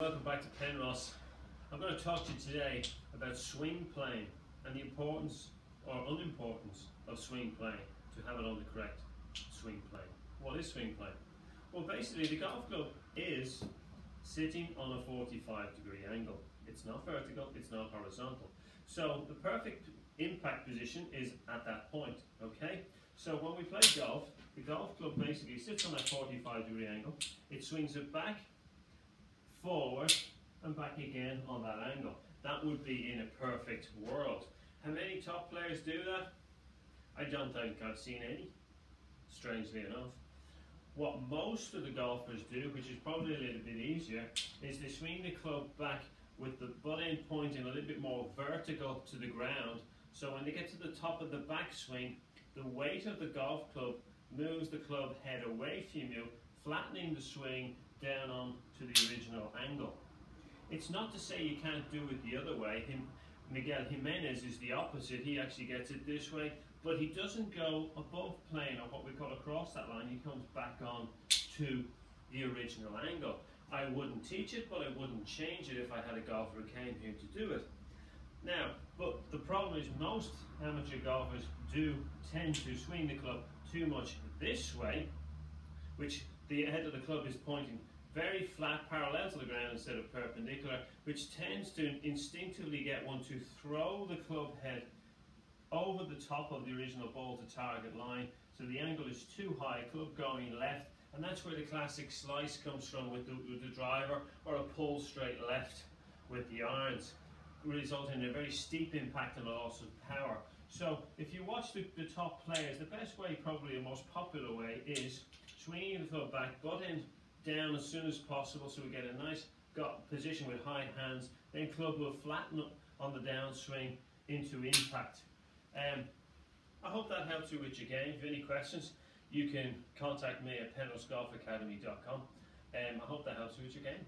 Welcome back to Penross. I'm going to talk to you today about swing plane and the importance or unimportance of swing plane to have it on the correct swing plane. What is swing plane? Well basically the golf club is sitting on a 45 degree angle. It's not vertical, it's not horizontal. So the perfect impact position is at that point, okay? So when we play golf, the golf club basically sits on that 45 degree angle, it swings it back forward and back again on that angle. That would be in a perfect world. How many top players do that? I don't think I've seen any, strangely enough. What most of the golfers do, which is probably a little bit easier, is they swing the club back with the butt end pointing a little bit more vertical to the ground. So when they get to the top of the backswing, the weight of the golf club moves the club head away from you, flattening the swing down on to the original angle. It's not to say you can't do it the other way. Him, Miguel Jimenez is the opposite. He actually gets it this way, but he doesn't go above plane or what we call across that line. He comes back on to the original angle. I wouldn't teach it, but I wouldn't change it if I had a golfer who came here to do it. Now, but the problem is most amateur golfers do tend to swing the club too much this way, which the head of the club is pointing very flat parallel to the ground instead of perpendicular, which tends to instinctively get one to throw the club head over the top of the original ball to target line. So the angle is too high, club going left, and that's where the classic slice comes from with the, with the driver or a pull straight left with the irons, resulting in a very steep impact and a loss of power. So if you watch the, the top players, the best way, probably the most popular way, is swinging the club back, end down as soon as possible so we get a nice got position with high hands. Then club will flatten up on the downswing into impact. Um, I hope that helps you with your game. If you have any questions, you can contact me at penrossgolfacademy.com. Um, I hope that helps you with your game.